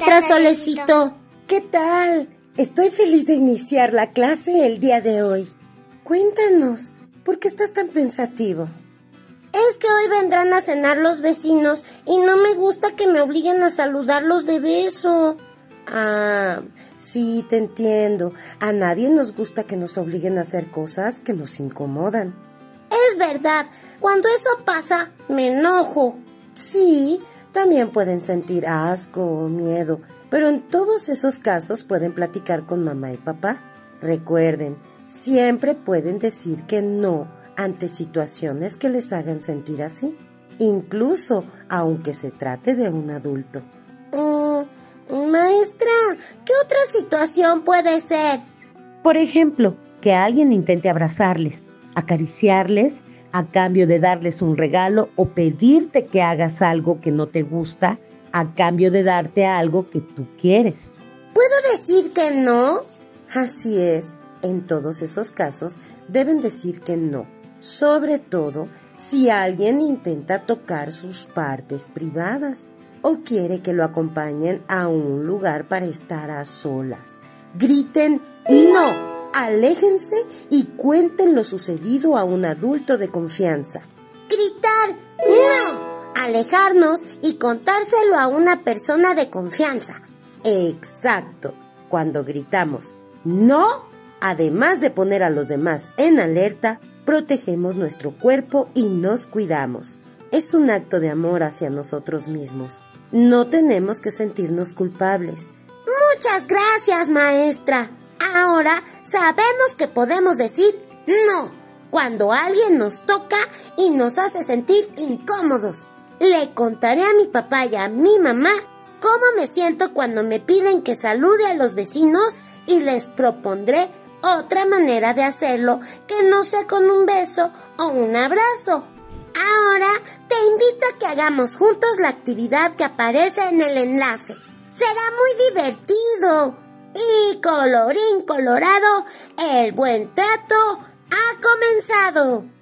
maestra Solecito. ¿Qué tal? Estoy feliz de iniciar la clase el día de hoy. Cuéntanos, ¿por qué estás tan pensativo? Es que hoy vendrán a cenar los vecinos y no me gusta que me obliguen a saludarlos de beso. Ah, sí, te entiendo. A nadie nos gusta que nos obliguen a hacer cosas que nos incomodan. Es verdad, cuando eso pasa, me enojo. Sí, también pueden sentir asco o miedo, pero en todos esos casos pueden platicar con mamá y papá. Recuerden, siempre pueden decir que no ante situaciones que les hagan sentir así, incluso aunque se trate de un adulto. Mm, maestra, ¿qué otra situación puede ser? Por ejemplo, que alguien intente abrazarles, acariciarles a cambio de darles un regalo o pedirte que hagas algo que no te gusta a cambio de darte algo que tú quieres. ¿Puedo decir que no? Así es, en todos esos casos deben decir que no sobre todo si alguien intenta tocar sus partes privadas o quiere que lo acompañen a un lugar para estar a solas. Griten no, aléjense y cuenten lo sucedido a un adulto de confianza. Gritar no, alejarnos y contárselo a una persona de confianza. Exacto, cuando gritamos no, además de poner a los demás en alerta, protegemos nuestro cuerpo y nos cuidamos. Es un acto de amor hacia nosotros mismos. No tenemos que sentirnos culpables. Muchas gracias, maestra. Ahora sabemos que podemos decir no cuando alguien nos toca y nos hace sentir incómodos. Le contaré a mi papá y a mi mamá cómo me siento cuando me piden que salude a los vecinos y les propondré otra manera de hacerlo que no sea con un beso o un abrazo. Ahora te invito a que hagamos juntos la actividad que aparece en el enlace. Será muy divertido. Y colorín colorado, el buen trato ha comenzado.